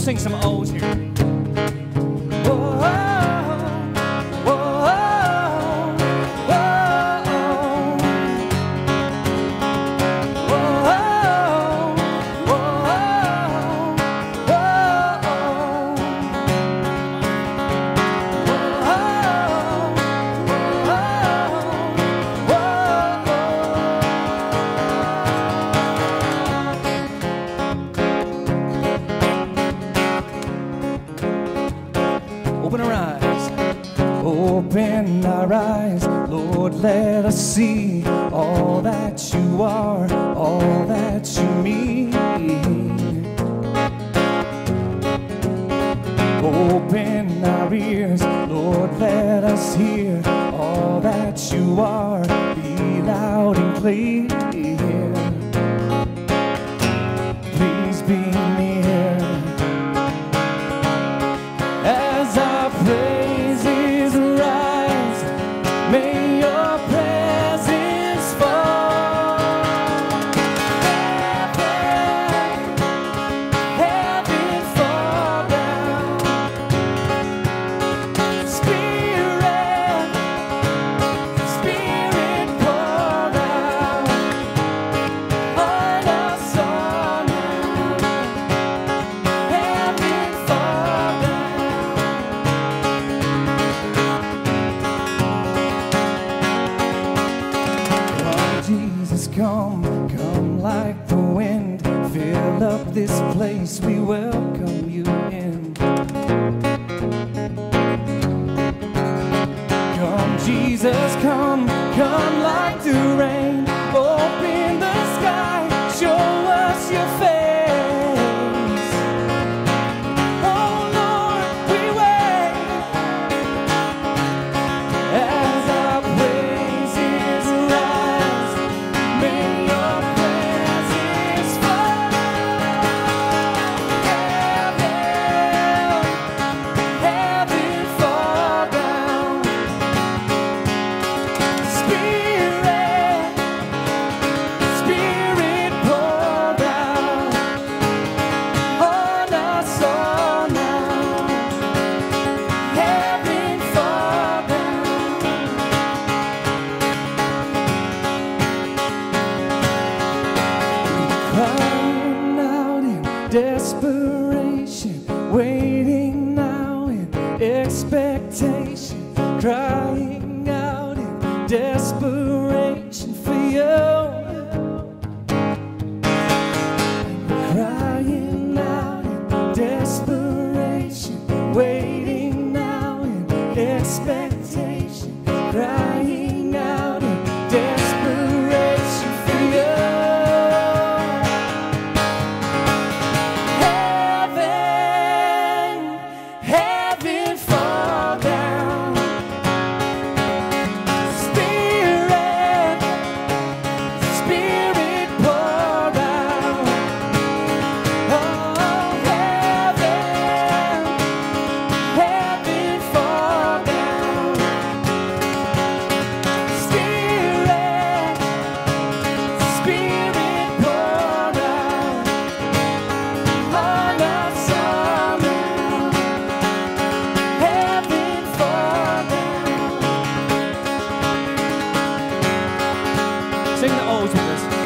sing some O's here. Open our eyes, Lord, let us see all that you are, all that you mean. Open our ears, Lord, let us hear all that you are, be loud and clear. Jesus, come, come like the wind. Fill up this place, we welcome you in. Desperation, waiting now in expectation, crying out in desperation to with us.